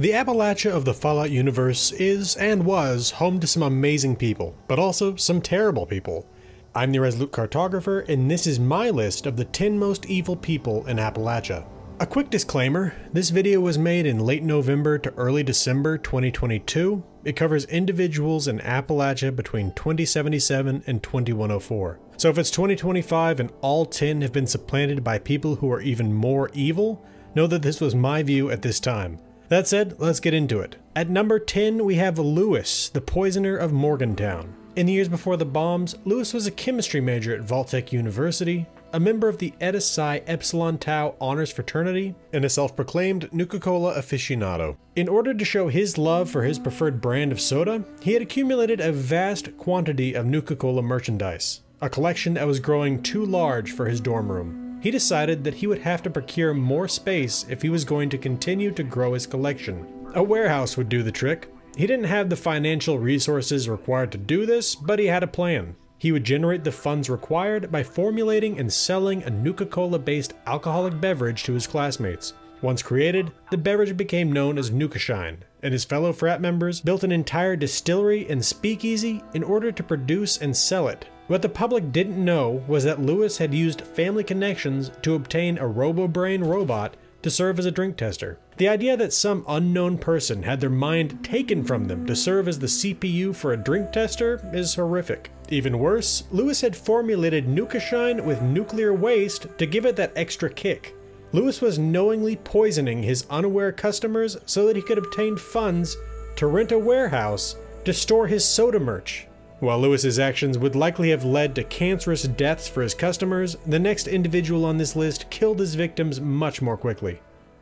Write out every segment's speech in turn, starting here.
The Appalachia of the Fallout universe is, and was, home to some amazing people, but also some terrible people. I'm the Irresolute Cartographer, and this is my list of the 10 most evil people in Appalachia. A quick disclaimer, this video was made in late November to early December 2022. It covers individuals in Appalachia between 2077 and 2104. So if it's 2025 and all 10 have been supplanted by people who are even more evil, know that this was my view at this time. That said, let's get into it. At number 10, we have Lewis, the poisoner of Morgantown. In the years before the bombs, Lewis was a chemistry major at Vault-Tec University, a member of the Eta Psi Epsilon Tau Honors Fraternity, and a self-proclaimed Nuka-Cola aficionado. In order to show his love for his preferred brand of soda, he had accumulated a vast quantity of Nuka-Cola merchandise, a collection that was growing too large for his dorm room he decided that he would have to procure more space if he was going to continue to grow his collection. A warehouse would do the trick. He didn't have the financial resources required to do this, but he had a plan. He would generate the funds required by formulating and selling a Nuka-Cola based alcoholic beverage to his classmates. Once created, the beverage became known as Nuka-Shine, and his fellow frat members built an entire distillery and speakeasy in order to produce and sell it what the public didn't know was that Lewis had used family connections to obtain a RoboBrain robot to serve as a drink tester. The idea that some unknown person had their mind taken from them to serve as the CPU for a drink tester is horrific. Even worse, Lewis had formulated Nuka-Shine with nuclear waste to give it that extra kick. Lewis was knowingly poisoning his unaware customers so that he could obtain funds to rent a warehouse to store his soda merch. While Lewis's actions would likely have led to cancerous deaths for his customers, the next individual on this list killed his victims much more quickly.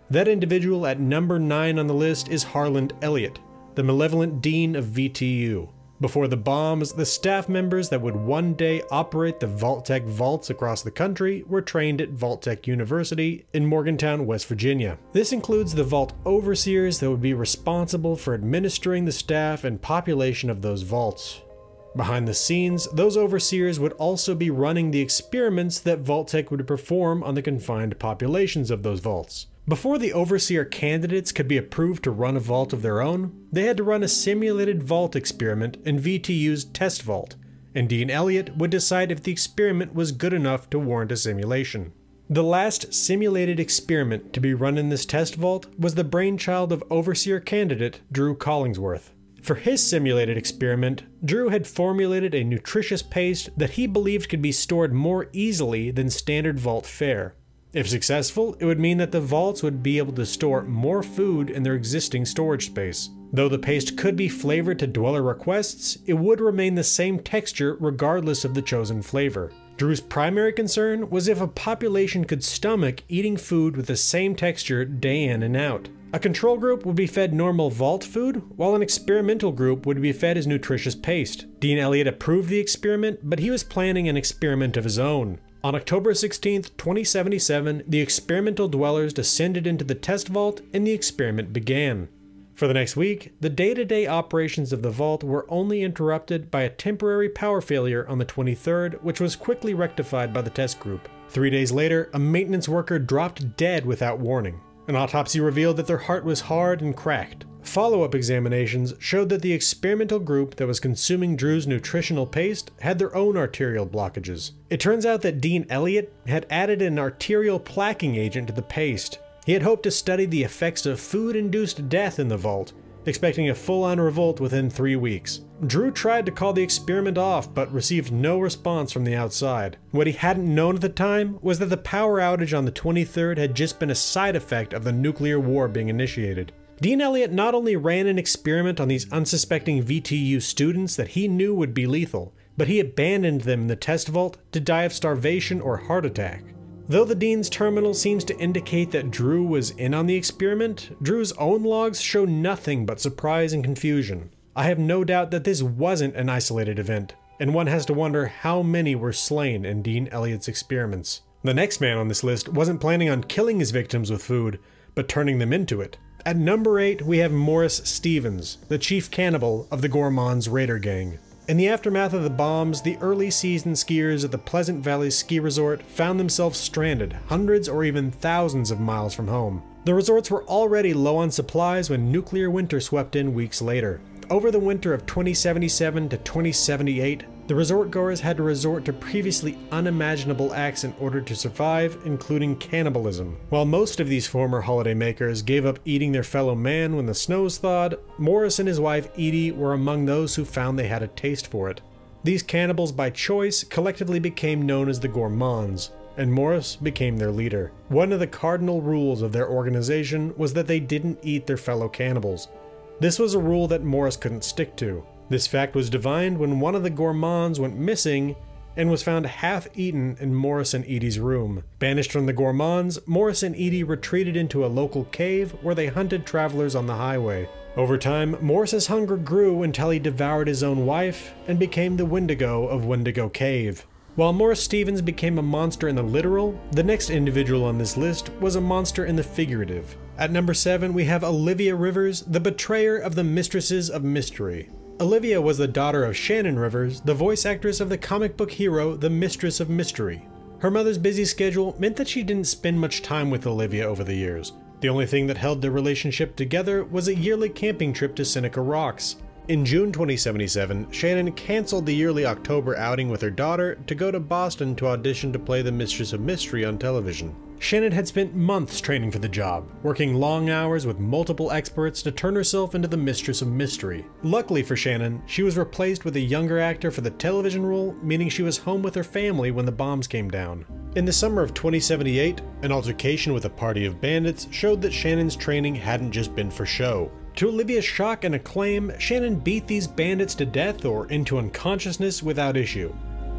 That individual at number 9 on the list is Harland Elliott, the malevolent dean of VTU. Before the bombs, the staff members that would one day operate the Vault-Tec vaults across the country were trained at Vault-Tec University in Morgantown, West Virginia. This includes the vault overseers that would be responsible for administering the staff and population of those vaults. Behind the scenes, those overseers would also be running the experiments that Vault-Tec would perform on the confined populations of those vaults. Before the overseer candidates could be approved to run a vault of their own, they had to run a simulated vault experiment in VTU's test vault, and Dean Elliott would decide if the experiment was good enough to warrant a simulation. The last simulated experiment to be run in this test vault was the brainchild of overseer candidate Drew Collingsworth. For his simulated experiment, Drew had formulated a nutritious paste that he believed could be stored more easily than standard vault fare. If successful, it would mean that the vaults would be able to store more food in their existing storage space. Though the paste could be flavored to dweller requests, it would remain the same texture regardless of the chosen flavor. Drew's primary concern was if a population could stomach eating food with the same texture day in and out. A control group would be fed normal vault food, while an experimental group would be fed his nutritious paste. Dean Elliott approved the experiment, but he was planning an experiment of his own. On October 16, 2077, the experimental dwellers descended into the test vault and the experiment began. For the next week, the day-to-day -day operations of the vault were only interrupted by a temporary power failure on the 23rd, which was quickly rectified by the test group. Three days later, a maintenance worker dropped dead without warning. An autopsy revealed that their heart was hard and cracked. Follow-up examinations showed that the experimental group that was consuming Drew's nutritional paste had their own arterial blockages. It turns out that Dean Elliott had added an arterial plaquing agent to the paste. He had hoped to study the effects of food-induced death in the vault, expecting a full-on revolt within three weeks. Drew tried to call the experiment off, but received no response from the outside. What he hadn't known at the time was that the power outage on the 23rd had just been a side effect of the nuclear war being initiated. Dean Elliott not only ran an experiment on these unsuspecting VTU students that he knew would be lethal, but he abandoned them in the test vault to die of starvation or heart attack. Though the Dean's terminal seems to indicate that Drew was in on the experiment, Drew's own logs show nothing but surprise and confusion. I have no doubt that this wasn't an isolated event, and one has to wonder how many were slain in Dean Elliott's experiments. The next man on this list wasn't planning on killing his victims with food, but turning them into it. At number 8, we have Morris Stevens, the chief cannibal of the Gourmands Raider Gang. In the aftermath of the bombs, the early season skiers at the Pleasant Valley Ski Resort found themselves stranded hundreds or even thousands of miles from home. The resorts were already low on supplies when nuclear winter swept in weeks later. Over the winter of 2077 to 2078, the resort goers had to resort to previously unimaginable acts in order to survive, including cannibalism. While most of these former holidaymakers gave up eating their fellow man when the snows thawed, Morris and his wife Edie were among those who found they had a taste for it. These cannibals by choice collectively became known as the Gourmands, and Morris became their leader. One of the cardinal rules of their organization was that they didn't eat their fellow cannibals. This was a rule that Morris couldn't stick to. This fact was divined when one of the gourmands went missing and was found half eaten in Morris and Edie's room. Banished from the gourmands, Morris and Edie retreated into a local cave where they hunted travelers on the highway. Over time, Morris's hunger grew until he devoured his own wife and became the Wendigo of Wendigo Cave. While Morris Stevens became a monster in the literal, the next individual on this list was a monster in the figurative. At number 7, we have Olivia Rivers, the betrayer of the Mistresses of Mystery. Olivia was the daughter of Shannon Rivers, the voice actress of the comic book hero The Mistress of Mystery. Her mother's busy schedule meant that she didn't spend much time with Olivia over the years. The only thing that held their relationship together was a yearly camping trip to Seneca Rocks. In June 2077, Shannon canceled the yearly October outing with her daughter to go to Boston to audition to play the Mistress of Mystery on television. Shannon had spent months training for the job, working long hours with multiple experts to turn herself into the Mistress of Mystery. Luckily for Shannon, she was replaced with a younger actor for the television role, meaning she was home with her family when the bombs came down. In the summer of 2078, an altercation with a party of bandits showed that Shannon's training hadn't just been for show. To Olivia's shock and acclaim, Shannon beat these bandits to death or into unconsciousness without issue.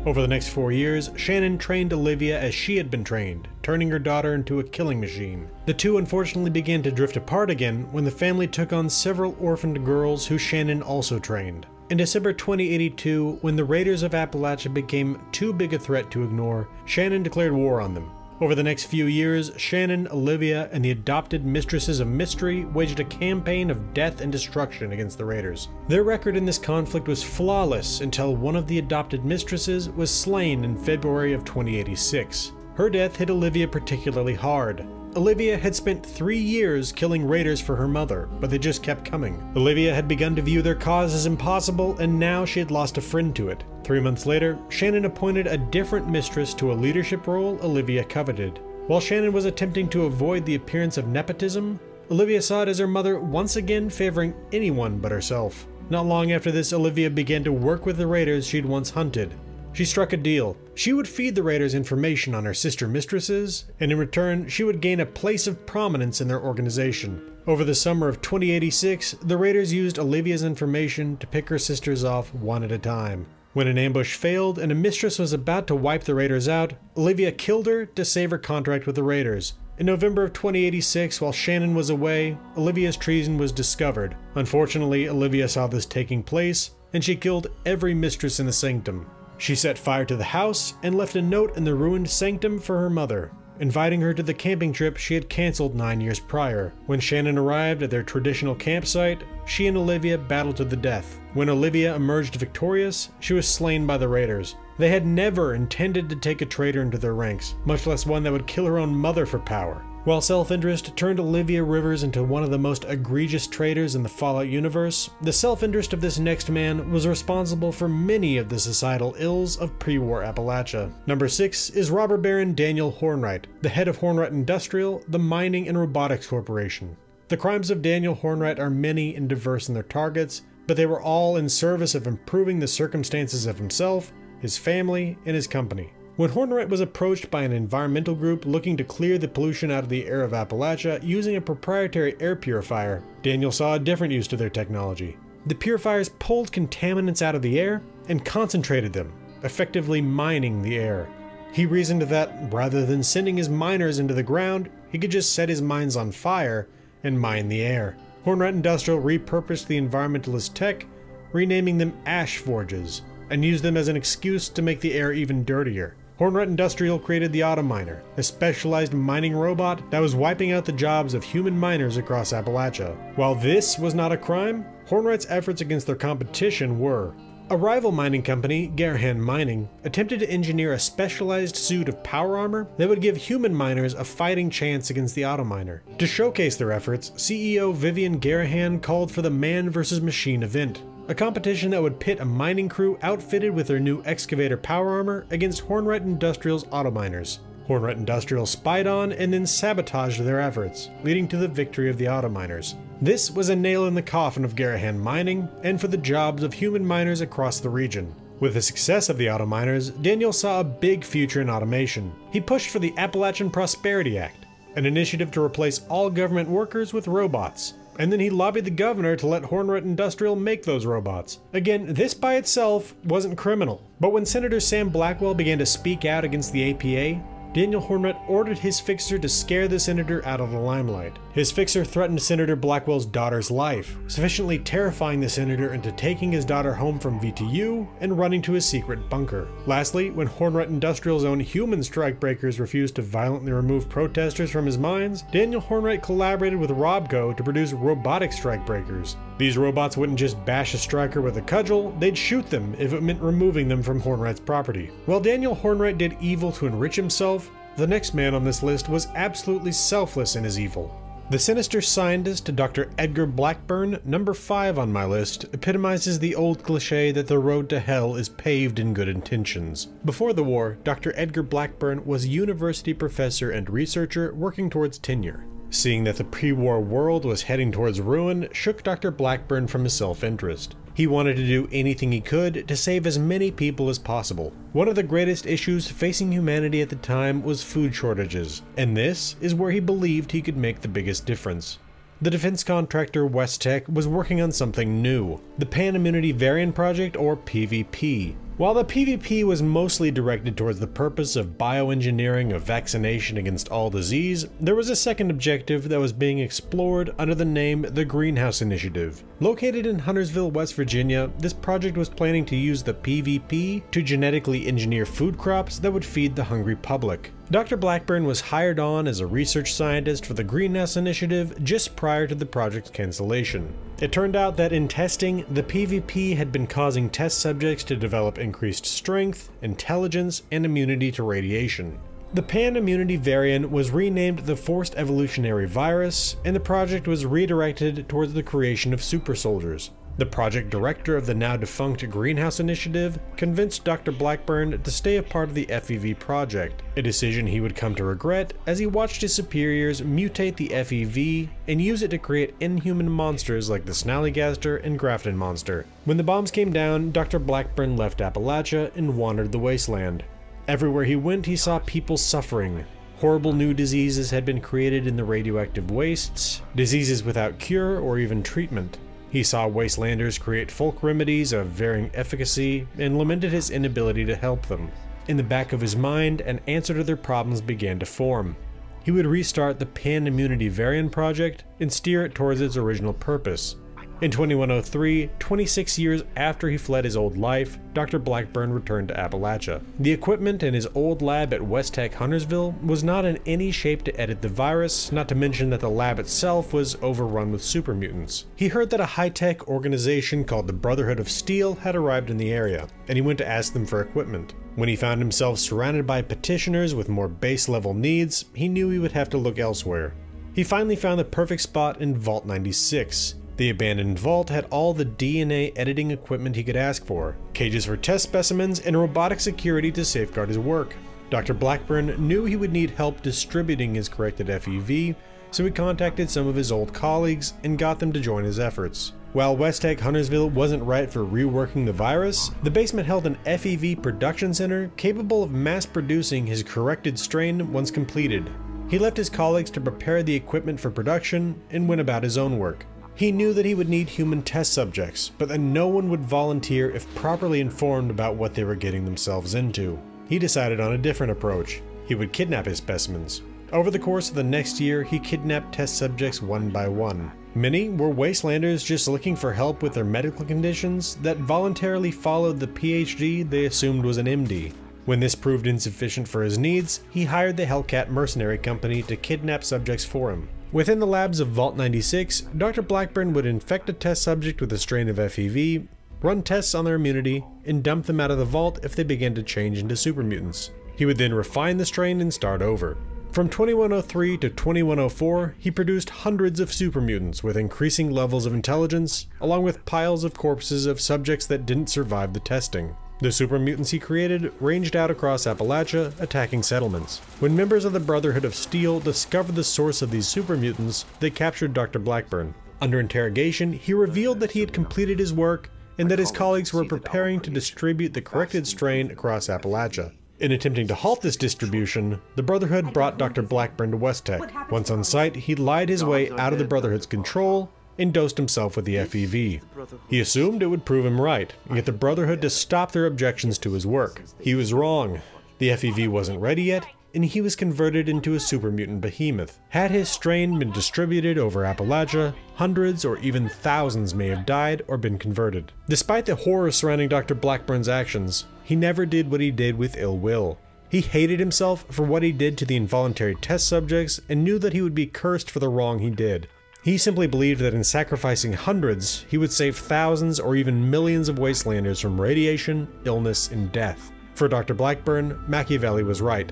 Over the next four years, Shannon trained Olivia as she had been trained, turning her daughter into a killing machine. The two unfortunately began to drift apart again when the family took on several orphaned girls who Shannon also trained. In December 2082, when the Raiders of Appalachia became too big a threat to ignore, Shannon declared war on them, over the next few years, Shannon, Olivia, and the adopted Mistresses of Mystery waged a campaign of death and destruction against the Raiders. Their record in this conflict was flawless until one of the adopted mistresses was slain in February of 2086. Her death hit Olivia particularly hard. Olivia had spent three years killing raiders for her mother, but they just kept coming. Olivia had begun to view their cause as impossible, and now she had lost a friend to it. Three months later, Shannon appointed a different mistress to a leadership role Olivia coveted. While Shannon was attempting to avoid the appearance of nepotism, Olivia saw it as her mother once again favoring anyone but herself. Not long after this, Olivia began to work with the raiders she'd once hunted, she struck a deal. She would feed the raiders information on her sister mistresses, and in return, she would gain a place of prominence in their organization. Over the summer of 2086, the raiders used Olivia's information to pick her sisters off one at a time. When an ambush failed and a mistress was about to wipe the raiders out, Olivia killed her to save her contract with the raiders. In November of 2086, while Shannon was away, Olivia's treason was discovered. Unfortunately, Olivia saw this taking place, and she killed every mistress in the sanctum. She set fire to the house and left a note in the ruined sanctum for her mother, inviting her to the camping trip she had canceled nine years prior. When Shannon arrived at their traditional campsite, she and Olivia battled to the death. When Olivia emerged victorious, she was slain by the raiders. They had never intended to take a traitor into their ranks, much less one that would kill her own mother for power. While self interest turned Olivia Rivers into one of the most egregious traitors in the Fallout universe, the self interest of this next man was responsible for many of the societal ills of pre war Appalachia. Number 6 is robber baron Daniel Hornwright, the head of Hornwright Industrial, the mining and robotics corporation. The crimes of Daniel Hornwright are many and diverse in their targets, but they were all in service of improving the circumstances of himself, his family, and his company. When Hornwright was approached by an environmental group looking to clear the pollution out of the air of Appalachia using a proprietary air purifier, Daniel saw a different use to their technology. The purifiers pulled contaminants out of the air and concentrated them, effectively mining the air. He reasoned that rather than sending his miners into the ground, he could just set his mines on fire and mine the air. Hornwright Industrial repurposed the environmentalist tech, renaming them ash forges, and used them as an excuse to make the air even dirtier. Hornwright Industrial created the Autominer, a specialized mining robot that was wiping out the jobs of human miners across Appalachia. While this was not a crime, Hornwright's efforts against their competition were. A rival mining company, Garahan Mining, attempted to engineer a specialized suit of power armor that would give human miners a fighting chance against the autominer. To showcase their efforts, CEO Vivian Garahan called for the Man vs. Machine event, a competition that would pit a mining crew outfitted with their new excavator power armor against Hornwright Industrial's autominers. Hornwright Industrial spied on and then sabotaged their efforts, leading to the victory of the autominers. This was a nail in the coffin of Garahan mining and for the jobs of human miners across the region. With the success of the autominers, Daniel saw a big future in automation. He pushed for the Appalachian Prosperity Act, an initiative to replace all government workers with robots. And then he lobbied the governor to let Hornwright Industrial make those robots. Again, this by itself wasn't criminal. But when Senator Sam Blackwell began to speak out against the APA, Daniel Hornwright ordered his fixer to scare the senator out of the limelight. His fixer threatened Senator Blackwell's daughter's life, sufficiently terrifying the senator into taking his daughter home from VTU and running to his secret bunker. Lastly, when Hornwright Industrial's own human strikebreakers refused to violently remove protesters from his mines, Daniel Hornwright collaborated with Robco to produce robotic strikebreakers. These robots wouldn't just bash a striker with a cudgel, they'd shoot them if it meant removing them from Hornwright's property. While Daniel Hornwright did evil to enrich himself, the next man on this list was absolutely selfless in his evil. The sinister scientist, Dr. Edgar Blackburn, number 5 on my list, epitomizes the old cliche that the road to hell is paved in good intentions. Before the war, Dr. Edgar Blackburn was a university professor and researcher working towards tenure. Seeing that the pre-war world was heading towards ruin shook Dr. Blackburn from his self-interest. He wanted to do anything he could to save as many people as possible. One of the greatest issues facing humanity at the time was food shortages, and this is where he believed he could make the biggest difference. The defense contractor West Tek was working on something new, the Pan Immunity Variant Project or PVP, while the PvP was mostly directed towards the purpose of bioengineering a vaccination against all disease, there was a second objective that was being explored under the name the Greenhouse Initiative. Located in Huntersville, West Virginia, this project was planning to use the PvP to genetically engineer food crops that would feed the hungry public. Dr. Blackburn was hired on as a research scientist for the Greenhouse Initiative just prior to the project's cancellation. It turned out that in testing, the PvP had been causing test subjects to develop increased strength, intelligence, and immunity to radiation. The Pan Immunity variant was renamed the Forced Evolutionary Virus, and the project was redirected towards the creation of super soldiers. The project director of the now defunct Greenhouse Initiative convinced Dr. Blackburn to stay a part of the FEV project, a decision he would come to regret as he watched his superiors mutate the FEV and use it to create inhuman monsters like the Snallygaster and Grafton monster. When the bombs came down, Dr. Blackburn left Appalachia and wandered the wasteland. Everywhere he went, he saw people suffering. Horrible new diseases had been created in the radioactive wastes, diseases without cure or even treatment. He saw wastelanders create folk remedies of varying efficacy and lamented his inability to help them. In the back of his mind, an answer to their problems began to form. He would restart the Pan Immunity Variant Project and steer it towards its original purpose in 2103, 26 years after he fled his old life, Dr. Blackburn returned to Appalachia. The equipment in his old lab at West Tek Huntersville was not in any shape to edit the virus, not to mention that the lab itself was overrun with super mutants. He heard that a high-tech organization called the Brotherhood of Steel had arrived in the area, and he went to ask them for equipment. When he found himself surrounded by petitioners with more base-level needs, he knew he would have to look elsewhere. He finally found the perfect spot in Vault 96. The abandoned vault had all the DNA editing equipment he could ask for, cages for test specimens, and robotic security to safeguard his work. Dr. Blackburn knew he would need help distributing his corrected FEV, so he contacted some of his old colleagues and got them to join his efforts. While West Tek Huntersville wasn't right for reworking the virus, the basement held an FEV production center capable of mass producing his corrected strain once completed. He left his colleagues to prepare the equipment for production and went about his own work. He knew that he would need human test subjects, but that no one would volunteer if properly informed about what they were getting themselves into. He decided on a different approach. He would kidnap his specimens. Over the course of the next year, he kidnapped test subjects one by one. Many were wastelanders just looking for help with their medical conditions that voluntarily followed the PhD they assumed was an MD. When this proved insufficient for his needs, he hired the Hellcat mercenary company to kidnap subjects for him. Within the labs of Vault 96, Dr. Blackburn would infect a test subject with a strain of FEV, run tests on their immunity, and dump them out of the vault if they began to change into super mutants. He would then refine the strain and start over. From 2103 to 2104, he produced hundreds of super mutants with increasing levels of intelligence, along with piles of corpses of subjects that didn't survive the testing. The super mutants he created ranged out across Appalachia, attacking settlements. When members of the Brotherhood of Steel discovered the source of these super mutants, they captured Dr. Blackburn. Under interrogation, he revealed that he had completed his work and that his colleagues were preparing to distribute the corrected strain across Appalachia. In attempting to halt this distribution, the Brotherhood brought Dr. Blackburn to West Tek. Once on site, he lied his way out of the Brotherhood's control and dosed himself with the FEV. He assumed it would prove him right, and get the Brotherhood to stop their objections to his work. He was wrong. The FEV wasn't ready yet, and he was converted into a super mutant behemoth. Had his strain been distributed over Appalachia, hundreds or even thousands may have died or been converted. Despite the horror surrounding Dr. Blackburn's actions, he never did what he did with ill will. He hated himself for what he did to the involuntary test subjects and knew that he would be cursed for the wrong he did. He simply believed that in sacrificing hundreds, he would save thousands or even millions of wastelanders from radiation, illness, and death. For Dr. Blackburn, Machiavelli was right.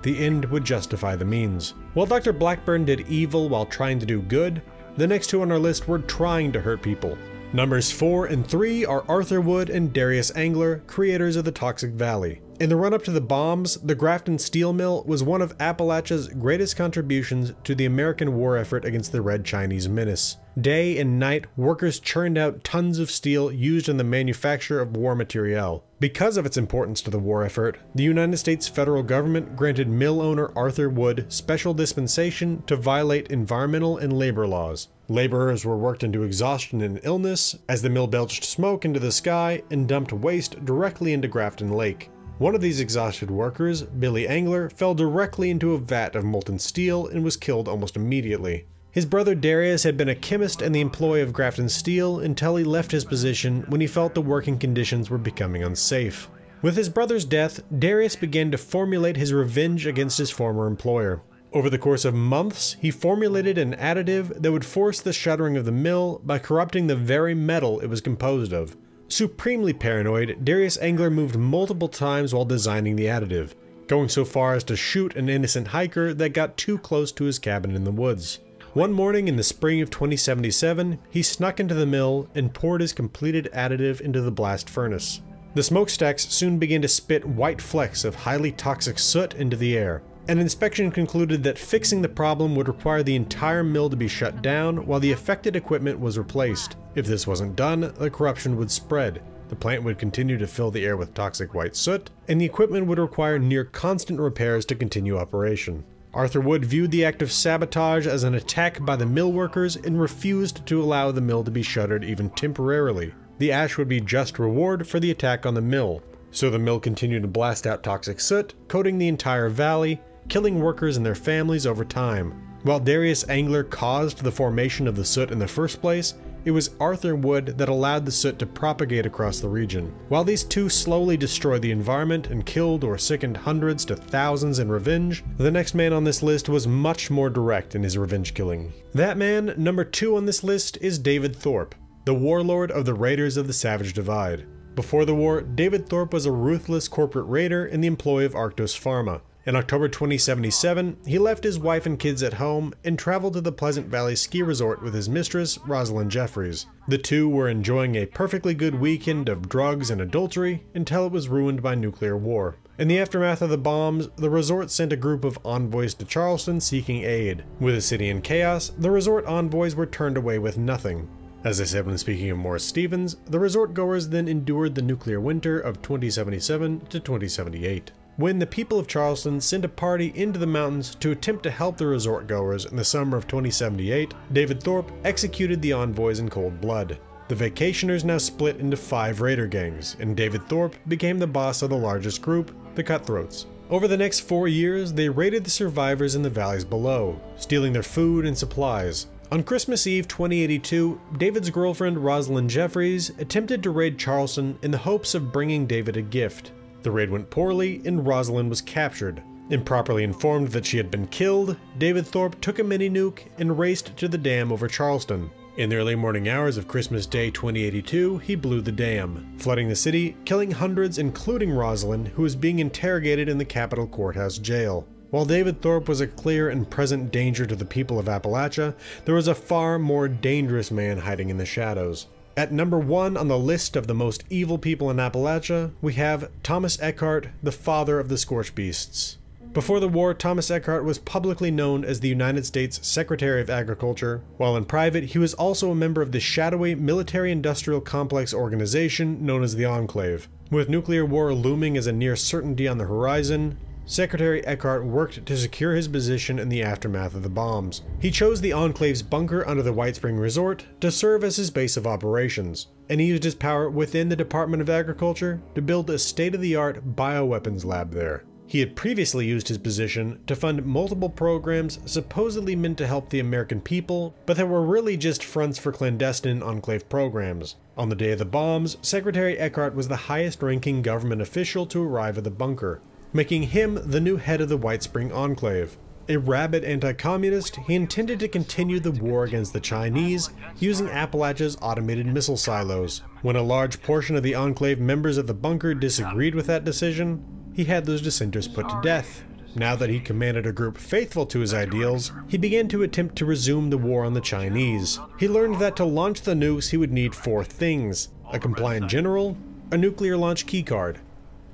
The end would justify the means. While Dr. Blackburn did evil while trying to do good, the next two on our list were trying to hurt people. Numbers 4 and 3 are Arthur Wood and Darius Angler, creators of the Toxic Valley. In the run up to the bombs, the Grafton Steel Mill was one of Appalachia's greatest contributions to the American war effort against the Red Chinese Menace. Day and night, workers churned out tons of steel used in the manufacture of war materiel. Because of its importance to the war effort, the United States federal government granted mill owner Arthur Wood special dispensation to violate environmental and labor laws. Laborers were worked into exhaustion and illness as the mill belched smoke into the sky and dumped waste directly into Grafton Lake. One of these exhausted workers, Billy Angler, fell directly into a vat of molten steel and was killed almost immediately. His brother Darius had been a chemist and the employee of Grafton Steel until he left his position when he felt the working conditions were becoming unsafe. With his brother's death, Darius began to formulate his revenge against his former employer. Over the course of months, he formulated an additive that would force the shuttering of the mill by corrupting the very metal it was composed of. Supremely paranoid, Darius Angler moved multiple times while designing the additive, going so far as to shoot an innocent hiker that got too close to his cabin in the woods. One morning in the spring of 2077, he snuck into the mill and poured his completed additive into the blast furnace. The smokestacks soon began to spit white flecks of highly toxic soot into the air. An inspection concluded that fixing the problem would require the entire mill to be shut down while the affected equipment was replaced. If this wasn't done, the corruption would spread. The plant would continue to fill the air with toxic white soot, and the equipment would require near constant repairs to continue operation. Arthur Wood viewed the act of sabotage as an attack by the mill workers and refused to allow the mill to be shuttered even temporarily. The ash would be just reward for the attack on the mill. So the mill continued to blast out toxic soot, coating the entire valley, killing workers and their families over time. While Darius Angler caused the formation of the soot in the first place, it was Arthur Wood that allowed the soot to propagate across the region. While these two slowly destroyed the environment and killed or sickened hundreds to thousands in revenge, the next man on this list was much more direct in his revenge killing. That man, number two on this list, is David Thorpe, the warlord of the Raiders of the Savage Divide. Before the war, David Thorpe was a ruthless corporate raider in the employ of Arctos Pharma. In October 2077, he left his wife and kids at home and traveled to the Pleasant Valley ski resort with his mistress, Rosalind Jeffries. The two were enjoying a perfectly good weekend of drugs and adultery until it was ruined by nuclear war. In the aftermath of the bombs, the resort sent a group of envoys to Charleston seeking aid. With the city in chaos, the resort envoys were turned away with nothing. As I said when speaking of Morris Stevens, the resort goers then endured the nuclear winter of 2077 to 2078 when the people of Charleston sent a party into the mountains to attempt to help the resort goers in the summer of 2078, David Thorpe executed the envoys in cold blood. The vacationers now split into five raider gangs, and David Thorpe became the boss of the largest group, the Cutthroats. Over the next four years, they raided the survivors in the valleys below, stealing their food and supplies. On Christmas Eve 2082, David's girlfriend Rosalind Jeffries attempted to raid Charleston in the hopes of bringing David a gift. The raid went poorly, and Rosalind was captured. Improperly informed that she had been killed, David Thorpe took a mini nuke and raced to the dam over Charleston. In the early morning hours of Christmas Day 2082, he blew the dam, flooding the city, killing hundreds, including Rosalind, who was being interrogated in the Capitol Courthouse jail. While David Thorpe was a clear and present danger to the people of Appalachia, there was a far more dangerous man hiding in the shadows. At number one on the list of the most evil people in Appalachia, we have Thomas Eckhart, the father of the Scorch Beasts. Before the war, Thomas Eckhart was publicly known as the United States Secretary of Agriculture, while in private, he was also a member of the shadowy military industrial complex organization known as the Enclave. With nuclear war looming as a near certainty on the horizon, Secretary Eckhart worked to secure his position in the aftermath of the bombs. He chose the Enclave's bunker under the White Spring Resort to serve as his base of operations, and he used his power within the Department of Agriculture to build a state of the art bioweapons lab there. He had previously used his position to fund multiple programs supposedly meant to help the American people, but that were really just fronts for clandestine Enclave programs. On the day of the bombs, Secretary Eckhart was the highest ranking government official to arrive at the bunker, making him the new head of the White Spring Enclave. A rabid anti-communist, he intended to continue the war against the Chinese using Appalachia's automated missile silos. When a large portion of the Enclave members of the bunker disagreed with that decision, he had those dissenters put to death. Now that he commanded a group faithful to his ideals, he began to attempt to resume the war on the Chinese. He learned that to launch the nukes he would need four things a compliant general, a nuclear launch keycard,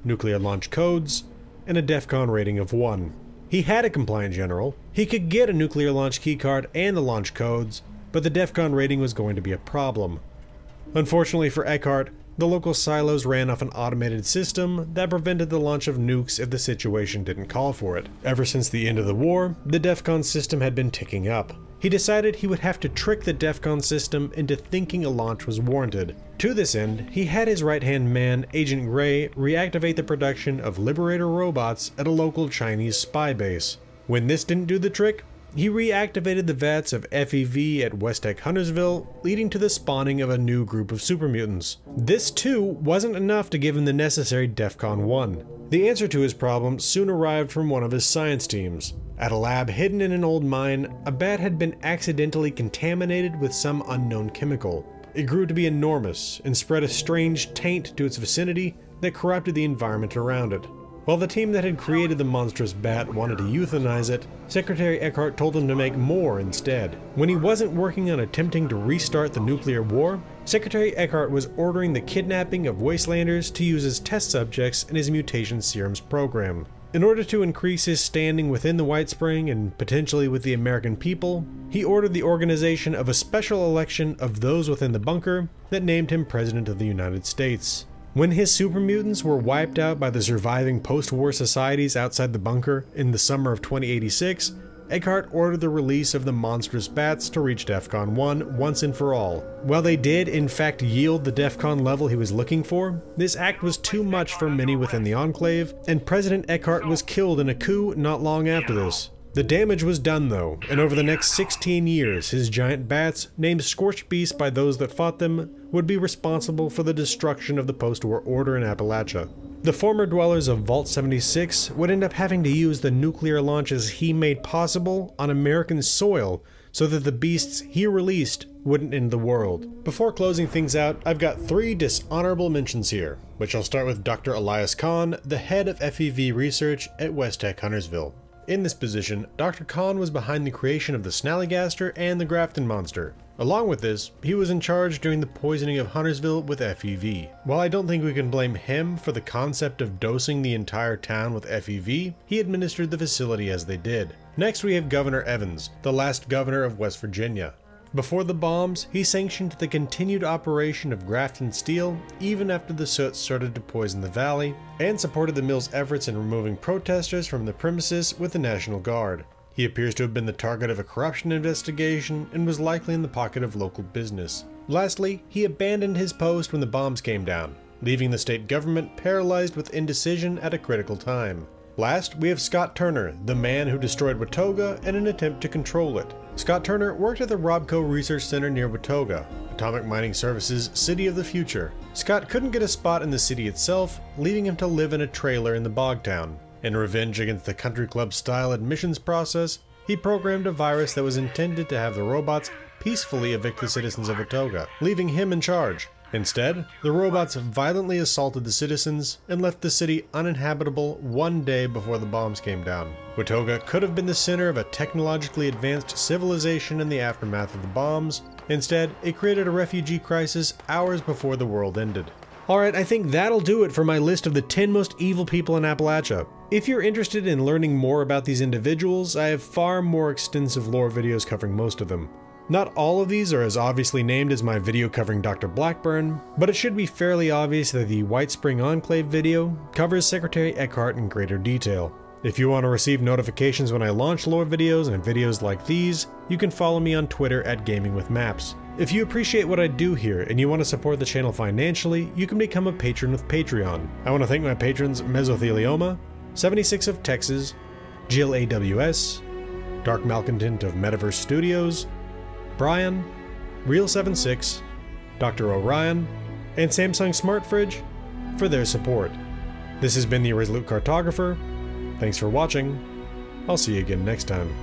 nuclear launch codes, and a DEFCON rating of 1. He had a compliant general, he could get a nuclear launch keycard and the launch codes, but the DEFCON rating was going to be a problem. Unfortunately for Eckhart, the local silos ran off an automated system that prevented the launch of nukes if the situation didn't call for it. Ever since the end of the war, the DEFCON system had been ticking up. He decided he would have to trick the DEFCON system into thinking a launch was warranted. To this end, he had his right-hand man, Agent Gray, reactivate the production of Liberator robots at a local Chinese spy base. When this didn't do the trick, he reactivated the vats of FEV at West Tek Huntersville, leading to the spawning of a new group of super mutants. This too wasn't enough to give him the necessary DEFCON 1. The answer to his problem soon arrived from one of his science teams. At a lab hidden in an old mine, a bat had been accidentally contaminated with some unknown chemical. It grew to be enormous and spread a strange taint to its vicinity that corrupted the environment around it. While the team that had created the monstrous bat wanted to euthanize it, Secretary Eckhart told them to make more instead. When he wasn't working on attempting to restart the nuclear war, Secretary Eckhart was ordering the kidnapping of wastelanders to use as test subjects in his mutation serums program. In order to increase his standing within the White Spring and potentially with the American people, he ordered the organization of a special election of those within the bunker that named him President of the United States. When his super mutants were wiped out by the surviving post-war societies outside the bunker in the summer of 2086, Eckhart ordered the release of the monstrous bats to reach DEFCON 1 once and for all. While they did in fact yield the DEFCON level he was looking for, this act was too much for many within the Enclave, and President Eckhart was killed in a coup not long after this. The damage was done though, and over the next 16 years, his giant bats, named Scorched Beasts by those that fought them, would be responsible for the destruction of the post-war order in Appalachia. The former dwellers of Vault 76 would end up having to use the nuclear launches he made possible on American soil so that the beasts he released wouldn't end the world. Before closing things out, I've got three dishonorable mentions here, which I'll start with Dr. Elias Kahn, the head of FEV research at West Tek Huntersville. In this position, Dr. Kahn was behind the creation of the Snallygaster and the Grafton Monster. Along with this, he was in charge during the poisoning of Huntersville with FEV. While I don't think we can blame him for the concept of dosing the entire town with FEV, he administered the facility as they did. Next we have Governor Evans, the last governor of West Virginia. Before the bombs, he sanctioned the continued operation of Grafton Steel even after the soot started to poison the valley, and supported the mill's efforts in removing protesters from the premises with the National Guard. He appears to have been the target of a corruption investigation and was likely in the pocket of local business. Lastly, he abandoned his post when the bombs came down, leaving the state government paralyzed with indecision at a critical time. Last, we have Scott Turner, the man who destroyed Watoga in an attempt to control it. Scott Turner worked at the Robco Research Center near Watoga, Atomic Mining Services' City of the Future. Scott couldn't get a spot in the city itself, leaving him to live in a trailer in the Bogtown. In revenge against the country club style admissions process, he programmed a virus that was intended to have the robots peacefully evict the citizens of Watoga, leaving him in charge. Instead, the robots violently assaulted the citizens and left the city uninhabitable one day before the bombs came down. Watoga could have been the center of a technologically advanced civilization in the aftermath of the bombs. Instead, it created a refugee crisis hours before the world ended. Alright, I think that'll do it for my list of the 10 most evil people in Appalachia. If you're interested in learning more about these individuals, I have far more extensive lore videos covering most of them. Not all of these are as obviously named as my video covering Dr. Blackburn, but it should be fairly obvious that the White Spring Enclave video covers Secretary Eckhart in greater detail. If you want to receive notifications when I launch lore videos and videos like these, you can follow me on Twitter at Gaming with Maps. If you appreciate what I do here and you want to support the channel financially, you can become a patron with Patreon. I want to thank my patrons Mesothelioma, 76 of Texas, Jill AWS, Dark Malcontent of Metaverse Studios, Brian, Real76, Dr. Orion, and Samsung Smart Fridge for their support. This has been the Irresolute Cartographer. Thanks for watching. I'll see you again next time.